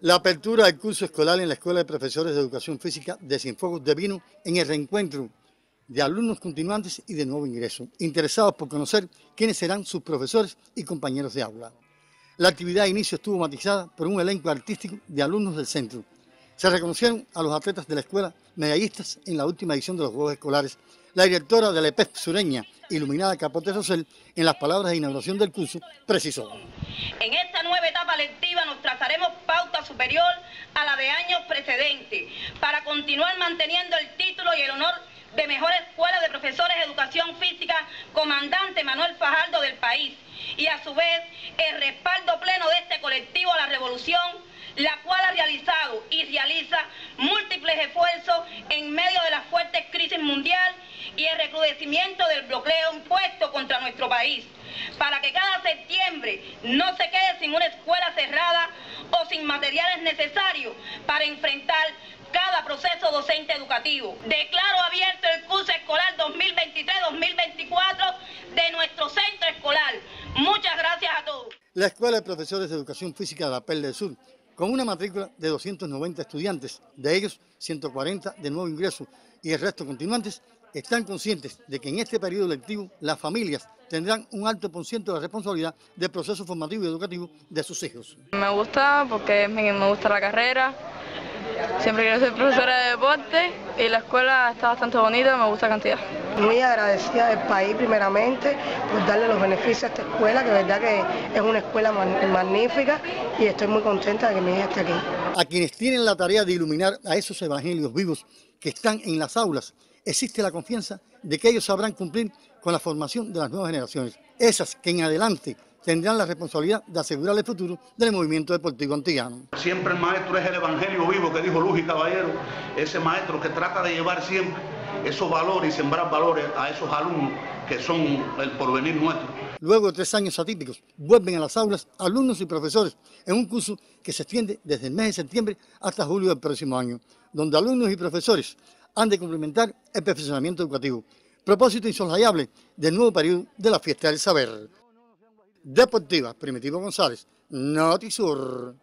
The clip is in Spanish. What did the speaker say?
La apertura del curso escolar en la Escuela de Profesores de Educación Física de Cienfuegos devino en el reencuentro de alumnos continuantes y de nuevo ingreso, interesados por conocer quiénes serán sus profesores y compañeros de aula. La actividad de inicio estuvo matizada por un elenco artístico de alumnos del centro. Se reconocieron a los atletas de la escuela medallistas en la última edición de los Juegos Escolares. La directora de la EPEP sureña, Iluminada Capote Rosel, en las palabras de inauguración del curso, precisó. En esta nueva etapa lectiva nos trazaremos pauta superior a la de años precedentes para continuar manteniendo el título y el honor de mejor escuela de profesores de educación física, comandante Manuel Fajardo del país, y a su vez el respaldo pleno de este colectivo a la revolución, la cual ha realizado y realiza esfuerzos en medio de la fuerte crisis mundial y el recrudecimiento del bloqueo impuesto contra nuestro país, para que cada septiembre no se quede sin una escuela cerrada o sin materiales necesarios para enfrentar cada proceso docente educativo. Declaro abierto el curso escolar 2023-2024 de nuestro centro escolar. Muchas gracias a todos. La Escuela de Profesores de Educación Física de la Perla del Sur, con una matrícula de 290 estudiantes, de ellos 140 de nuevo ingreso y el resto continuantes, están conscientes de que en este periodo lectivo las familias tendrán un alto por ciento de responsabilidad del proceso formativo y educativo de sus hijos. Me gusta porque me gusta la carrera, Siempre quiero ser profesora de deporte y la escuela está bastante bonita, me gusta cantidad. Muy agradecida del país primeramente por darle los beneficios a esta escuela, que de verdad que es una escuela magnífica y estoy muy contenta de que mi hija esté aquí. A quienes tienen la tarea de iluminar a esos evangelios vivos que están en las aulas, existe la confianza de que ellos sabrán cumplir con la formación de las nuevas generaciones, esas que en adelante tendrán la responsabilidad de asegurar el futuro del movimiento deportivo antillano. Siempre el maestro es el evangelio vivo que dijo Luz y Caballero, ese maestro que trata de llevar siempre esos valores y sembrar valores a esos alumnos que son el porvenir nuestro. Luego de tres años atípicos, vuelven a las aulas alumnos y profesores en un curso que se extiende desde el mes de septiembre hasta julio del próximo año, donde alumnos y profesores han de complementar el perfeccionamiento educativo, propósito insoslayable del nuevo periodo de la fiesta del saber. Deportiva, Primitivo González, Notisur.